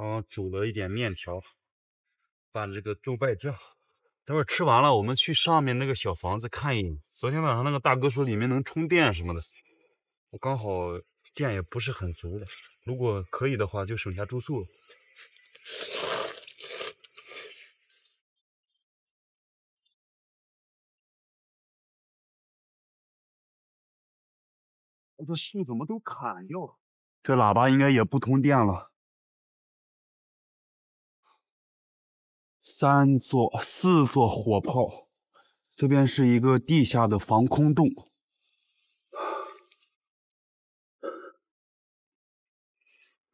刚煮了一点面条，拌这个豆瓣酱。等会吃完了，我们去上面那个小房子看一眼。昨天晚上那个大哥说里面能充电什么的，我刚好电也不是很足了。如果可以的话，就省下住宿了。这树怎么都砍掉了？这喇叭应该也不通电了。三座、四座火炮，这边是一个地下的防空洞。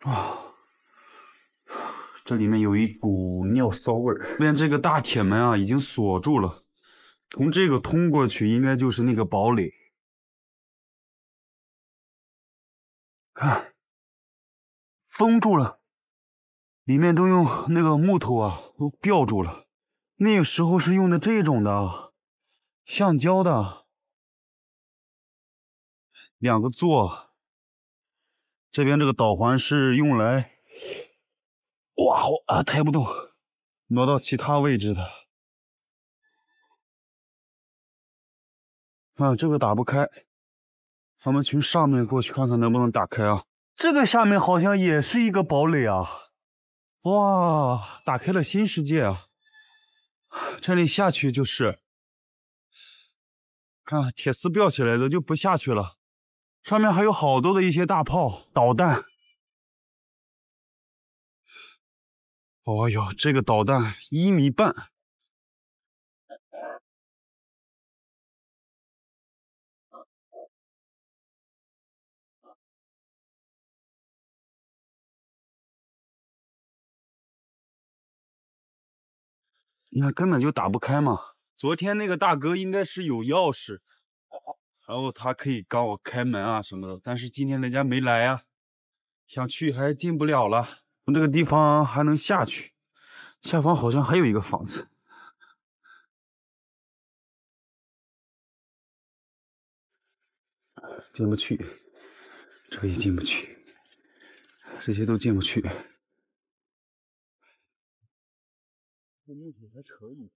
啊，这里面有一股尿骚味儿。这边这个大铁门啊，已经锁住了，从这个通过去，应该就是那个堡垒。看，封住了，里面都用那个木头啊，都吊住了。那个时候是用的这种的，橡胶的，两个座。这边这个导环是用来，哇，我啊抬不动，挪到其他位置的。啊，这个打不开。咱们从上面过去看看能不能打开啊！这个下面好像也是一个堡垒啊！哇，打开了新世界啊！这里下去就是，看铁丝吊起来的就不下去了，上面还有好多的一些大炮、导弹。哦呦，这个导弹一米半。你看，根本就打不开嘛！昨天那个大哥应该是有钥匙，然后他可以帮我开门啊什么的。但是今天人家没来啊，想去还进不了了。从这个地方还能下去，下方好像还有一个房子，进不去，这也进不去，这些都进不去。这木头还可以。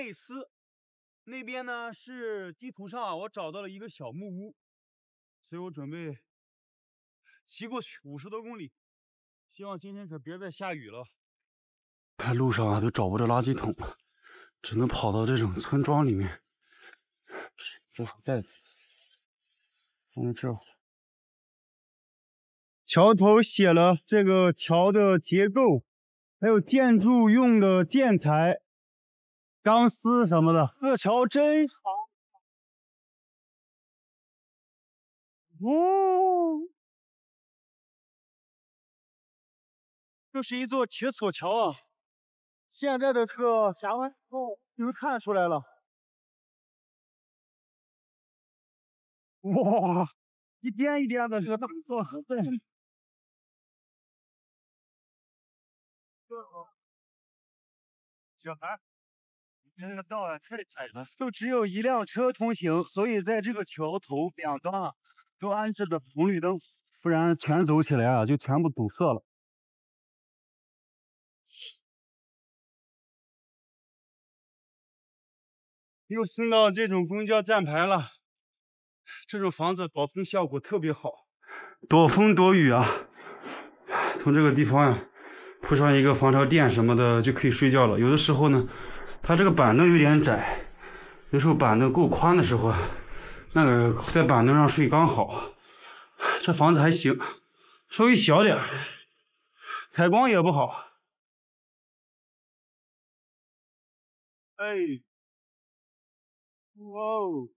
内斯，那边呢是地图上啊我找到了一个小木屋，所以我准备骑过去五十多公里，希望今天可别再下雨了。看路上啊都找不着垃圾桶了，只能跑到这种村庄里面，这袋子。放这，桥头写了这个桥的结构，还有建筑用的建材、钢丝什么的。这桥真长，哦，这是一座铁索桥啊！现在的这个峡湾后能看出来了。哇，一点一点的这个大作，小孩，这个道啊太窄了，就只有一辆车通行，所以在这个桥头两端啊都安置着红绿灯，不然全走起来啊就全部堵塞了。又升到这种公交站牌了。这种房子躲风效果特别好，躲风躲雨啊，从这个地方呀，铺上一个防潮垫什么的就可以睡觉了。有的时候呢，它这个板凳有点窄，有时候板凳够宽的时候，那个在板凳上睡刚好。这房子还行，稍微小点采光也不好。哎，哇哦！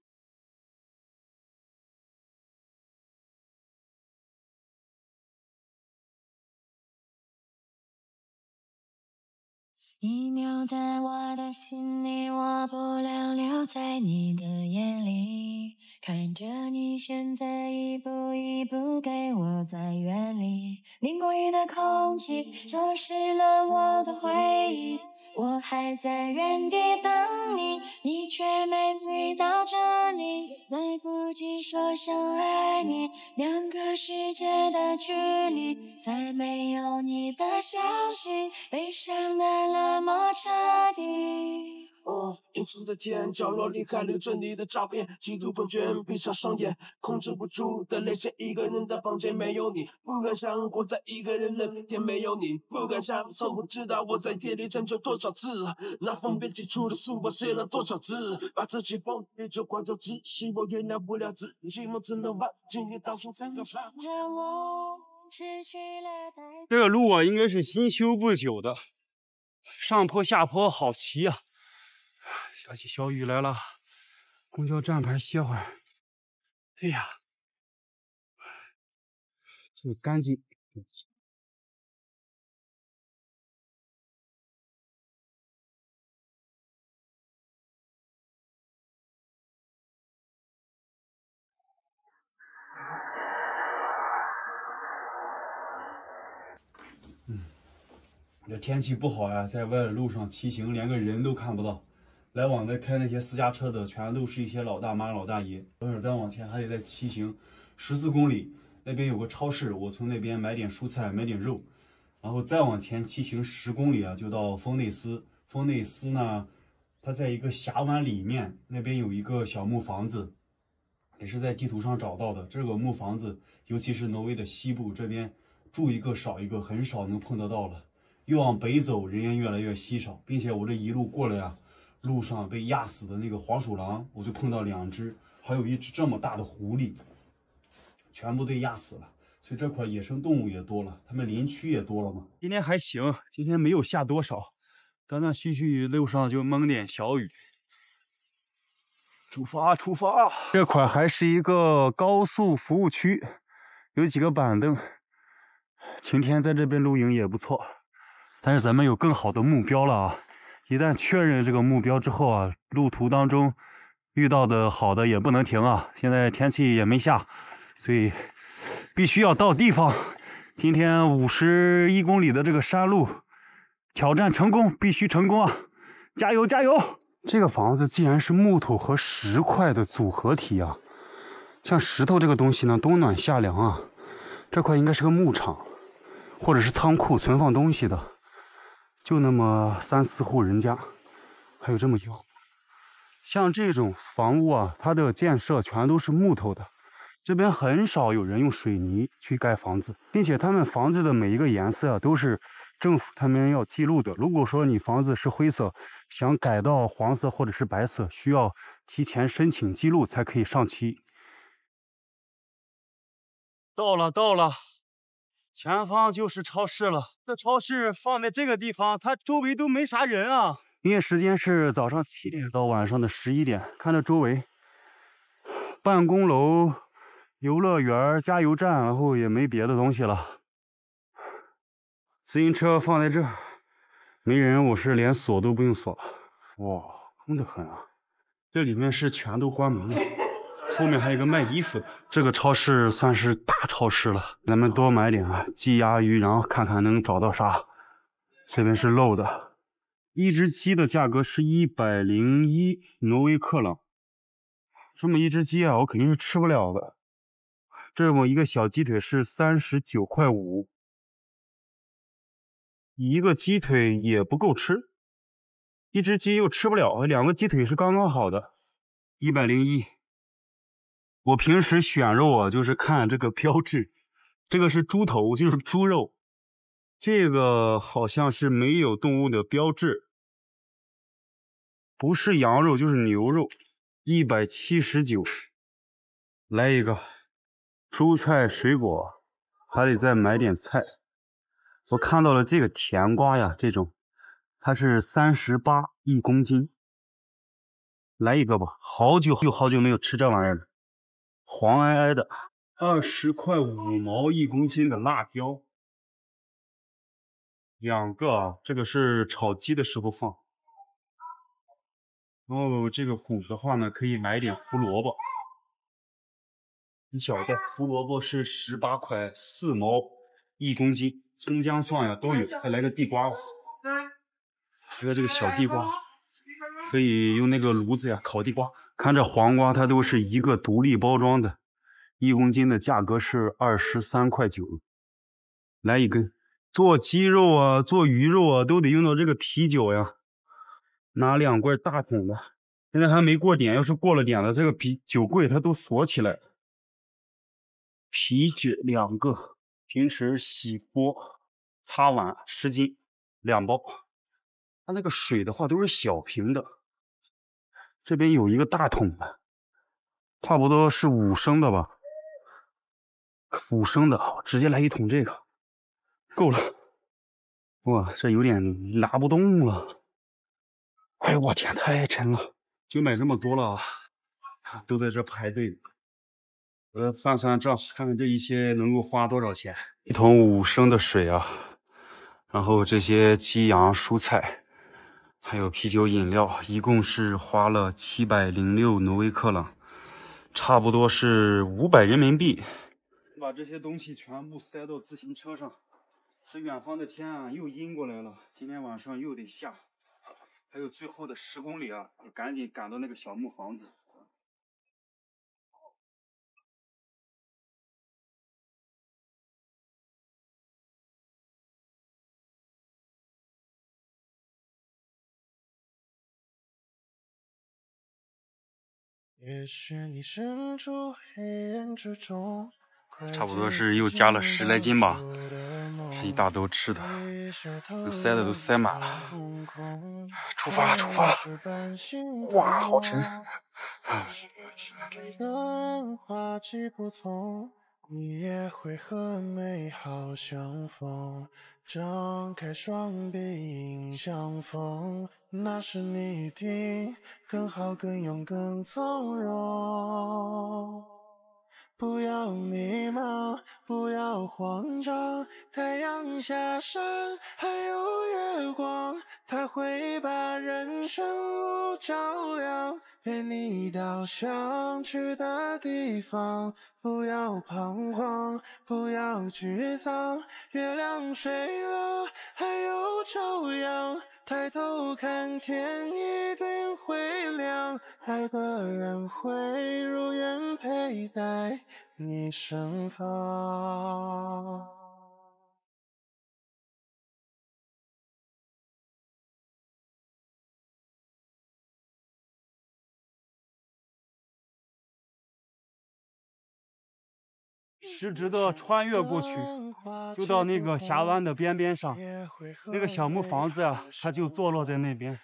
你留在我的心里，我不能留在你的眼里。看着你现在一步一步给我在远离，淋过雨的空气潮湿了我的回忆。我还在原地等你，你却没飞到这里，来不及说声爱你，两个世界的距离，再没有你的消息，悲伤的那么彻底。哦，隐藏在天角落里还留着你的照片，嫉妒喷泉，闭上双眼，控制不住的泪腺。一个人的房间没有你，不敢想活在一个人的天没有你，不敢想，从不知道我在夜里拯救多少次，那封闭寄出的书我写了多少字，把自己封闭就关着自己，我原谅不了自己，寂寞只能忘记你当初曾经放着我。这个路啊，应该是新修不久的，上坡下坡好骑啊。下起小雨来了，公交站牌歇会儿。哎呀，这干净。嗯，这天气不好呀，在外路上骑行，连个人都看不到。来往的开那些私家车的，全都是一些老大妈、老大爷。等会儿再往前还得再骑行十四公里，那边有个超市，我从那边买点蔬菜、买点肉，然后再往前骑行十公里啊，就到丰内斯。丰内斯呢，它在一个峡湾里面，那边有一个小木房子，也是在地图上找到的。这个木房子，尤其是挪威的西部这边，住一个少一个，很少能碰得到了。越往北走，人烟越来越稀少，并且我这一路过来呀。路上被压死的那个黄鼠狼，我就碰到两只，还有一只这么大的狐狸，全部被压死了。所以这块野生动物也多了，他们林区也多了嘛。今天还行，今天没有下多少，断断续续路上就蒙点小雨。出发，出发！这块还是一个高速服务区，有几个板凳，晴天在这边露营也不错。但是咱们有更好的目标了啊！一旦确认这个目标之后啊，路途当中遇到的好的也不能停啊。现在天气也没下，所以必须要到地方。今天五十一公里的这个山路挑战成功，必须成功啊！加油加油！这个房子既然是木头和石块的组合体啊，像石头这个东西呢，冬暖夏凉啊。这块应该是个牧场，或者是仓库存放东西的。就那么三四户人家，还有这么一户。像这种房屋啊，它的建设全都是木头的。这边很少有人用水泥去盖房子，并且他们房子的每一个颜色啊，都是政府他们要记录的。如果说你房子是灰色，想改到黄色或者是白色，需要提前申请记录才可以上漆。到了，到了。前方就是超市了。这超市放在这个地方，它周围都没啥人啊。营业时间是早上七点到晚上的十一点。看这周围，办公楼、游乐园、加油站，然后也没别的东西了。自行车放在这，没人，我是连锁都不用锁了。哇，空得很啊！这里面是全都关门了。后面还有个卖衣服的，这个超市算是大超市了。咱们多买点啊，鸡鸭鱼，然后看看能找到啥。这边是漏的，一只鸡的价格是一百零一挪威克朗。这么一只鸡啊，我肯定是吃不了的。这么一个小鸡腿是三十九块五，一个鸡腿也不够吃，一只鸡又吃不了，两个鸡腿是刚刚好的，一百零一。我平时选肉啊，就是看这个标志，这个是猪头，就是猪肉，这个好像是没有动物的标志，不是羊肉就是牛肉，一百七十九。来一个蔬菜水果，还得再买点菜。我看到了这个甜瓜呀，这种它是三十八一公斤。来一个吧，好久好久好久没有吃这玩意儿了，黄皑皑的，二十块五毛一公斤的辣椒。两个啊，这个是炒鸡的时候放。然后这个虎的话呢，可以买点胡萝卜，一小袋胡萝卜是十八块四毛一公斤，葱姜蒜呀都有。再来个地瓜吧，来个这个小地瓜，可以用那个炉子呀烤地瓜。看这黄瓜，它都是一个独立包装的，一公斤的价格是二十三块九。来一根。做鸡肉啊，做鱼肉啊，都得用到这个啤酒呀。拿两罐大桶的，现在还没过点，要是过了点了，这个啤酒柜它都锁起来。啤酒两个，平时洗锅、擦碗湿巾两包。它那个水的话都是小瓶的，这边有一个大桶的，差不多是五升的吧，五升的，直接来一桶这个。够了，哇，这有点拿不动了。哎呦我天，太沉了，就买这么多了，都在这排队。我算算账，看看这一些能够花多少钱。一桶五升的水啊，然后这些鸡羊蔬菜，还有啤酒饮料，一共是花了七百零六挪威克朗，差不多是五百人民币。把这些东西全部塞到自行车上。这远方的天啊，又阴过来了。今天晚上又得下，还有最后的十公里啊，赶紧赶到那个小木房子。差不多是又加了十来斤吧，一大兜吃的，塞的都塞满了。出发，出发！哇，好沉！你也会和美好相逢，张开双臂迎相逢，那时你一定更好、更勇、更从容。不要迷茫，不要慌张。太阳下山，还有月光，它会把人生路照亮，陪你到想去的地方。不要彷徨，不要沮丧。月亮睡了，还有朝阳。抬头看天，一定会亮。爱的人会如愿陪在你身旁。直直的穿越过去，就到那个峡湾的边边上，那个小木房子啊，它就坐落在那边。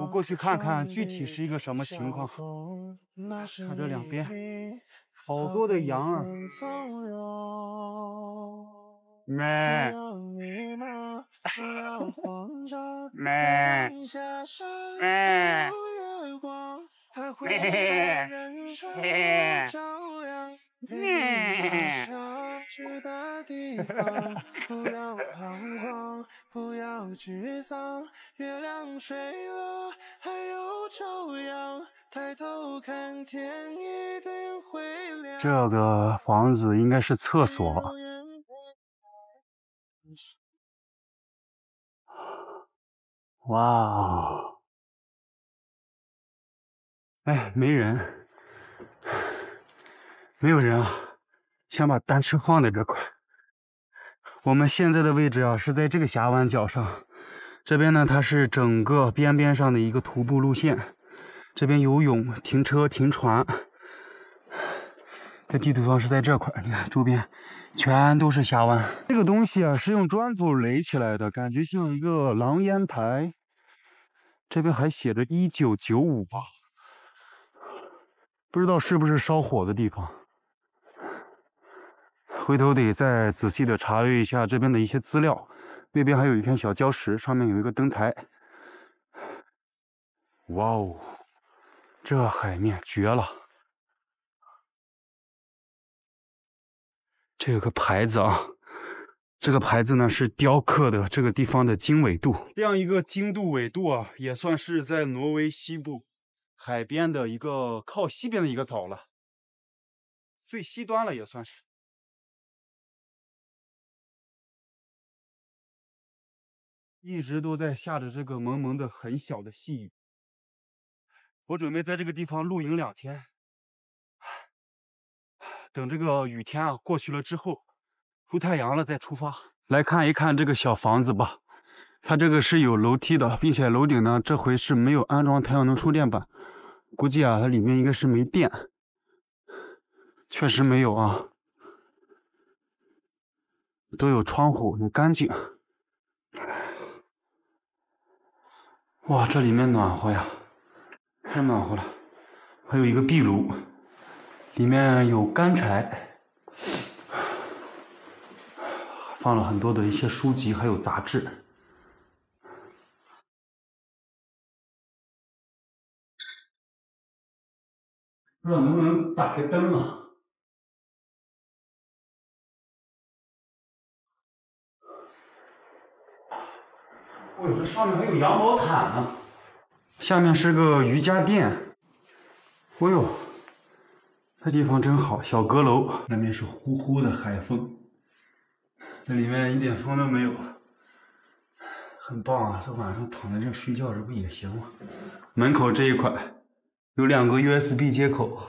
我过去看看，具体是一个什么情况。看这两边，好多的羊儿。咩咩咩。不要彷徨，不要沮丧。月亮睡了，还有朝阳。抬头看天，一定会亮。这个房子应该是厕所。哇！哎，没人。没有人啊，先把单车放在这块。我们现在的位置啊，是在这个峡湾角上。这边呢，它是整个边边上的一个徒步路线。这边游泳、停车、停船。这地图上是在这块，你看周边全都是峡湾。这个东西啊是用砖头垒起来的，感觉像一个狼烟台。这边还写着一九九五吧，不知道是不是烧火的地方。回头得再仔细的查阅一下这边的一些资料。那边还有一片小礁石，上面有一个灯台。哇哦，这海面绝了！这有个牌子啊，这个牌子呢是雕刻的这个地方的经纬度。这样一个经度纬度啊，也算是在挪威西部海边的一个靠西边的一个岛了，最西端了也算是。一直都在下着这个蒙蒙的很小的细雨。我准备在这个地方露营两天，等这个雨天啊过去了之后，出太阳了再出发。来看一看这个小房子吧，它这个是有楼梯的，并且楼顶呢这回是没有安装太阳能充电板，估计啊它里面应该是没电，确实没有啊，都有窗户，很干净。哇，这里面暖和呀，太暖和了。还有一个壁炉，里面有干柴，放了很多的一些书籍，还有杂志。不知道能不能打开灯啊？哦呦，这上面还有羊毛毯呢，下面是个瑜伽垫。哦呦，这地方真好，小阁楼，外面是呼呼的海风，这里面一点风都没有，很棒啊！这晚上躺在这睡觉，这不也行吗？门口这一块有两个 USB 接口，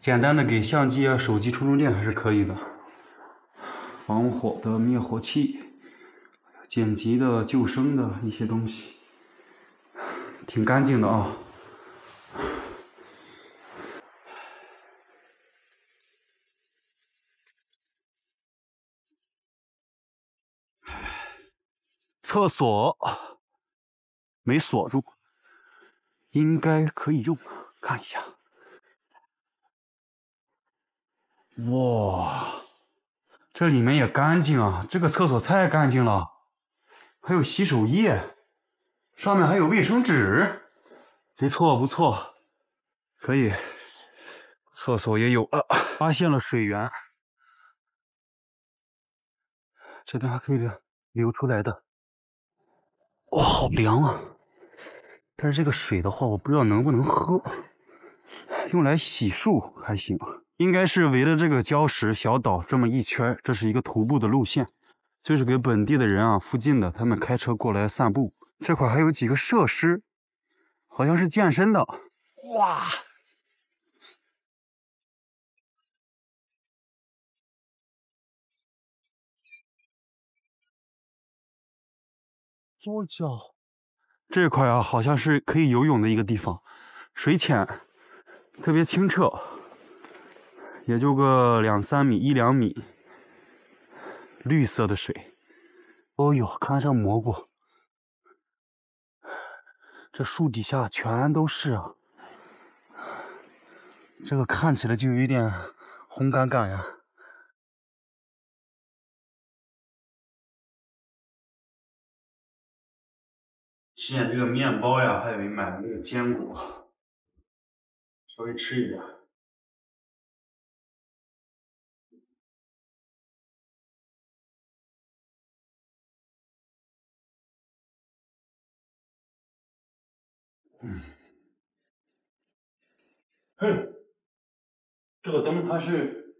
简单的给相机啊、手机充充电还是可以的。防火的灭火器。剪辑的、救生的一些东西，挺干净的啊。厕所没锁住，应该可以用，看一下。哇，这里面也干净啊！这个厕所太干净了。还有洗手液，上面还有卫生纸，不错不错，可以。厕所也有了，发现了水源，这边还可以流出来的。哇，好凉啊！但是这个水的话，我不知道能不能喝，用来洗漱还行。应该是围着这个礁石小岛这么一圈，这是一个徒步的路线。就是给本地的人啊，附近的他们开车过来散步。这块还有几个设施，好像是健身的。哇！左脚，这块啊，好像是可以游泳的一个地方，水浅，特别清澈，也就个两三米，一两米。绿色的水，哦呦，看这蘑菇，这树底下全都是啊，这个看起来就有点红杆杆呀。吃点这个面包呀，还有买了那个坚果，稍微吃一点。嗯哼，这个灯它是，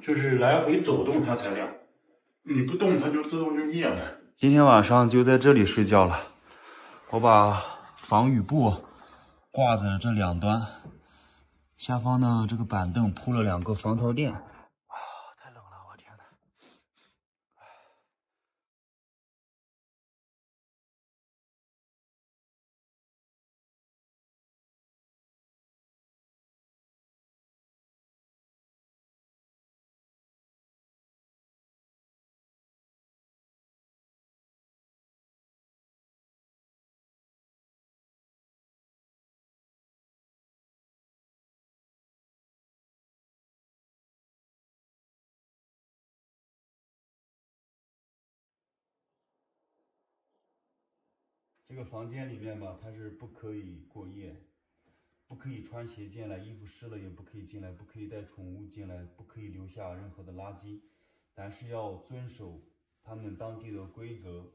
就是来回走动它才亮，你不动它就自动就灭了。今天晚上就在这里睡觉了，我把防雨布挂在这两端，下方呢这个板凳铺了两个防潮垫。这个房间里面吧，它是不可以过夜，不可以穿鞋进来，衣服湿了也不可以进来，不可以带宠物进来，不可以留下任何的垃圾，但是要遵守他们当地的规则。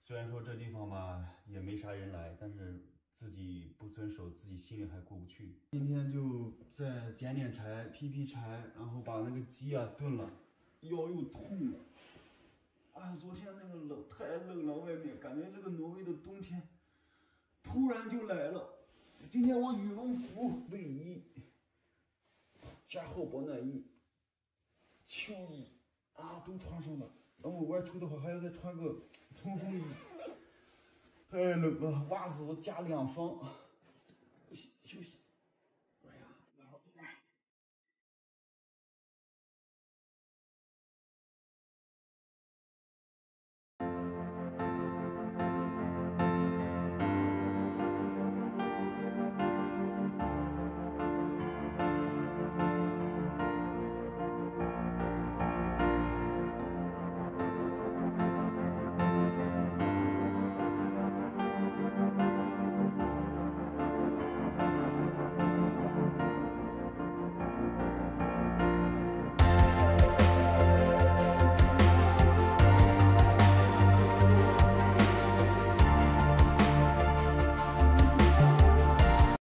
虽然说这地方吧也没啥人来，但是自己不遵守，自己心里还过不去。今天就再捡点柴，劈劈柴，然后把那个鸡啊炖了，腰又痛了。哎，昨天那个冷太冷了，外面感觉这个挪威的冬天突然就来了。今天我羽绒服、卫衣、加厚保暖衣、秋衣啊都穿上了，然后外出的话还要再穿个冲锋衣。太冷了，袜子我加两双。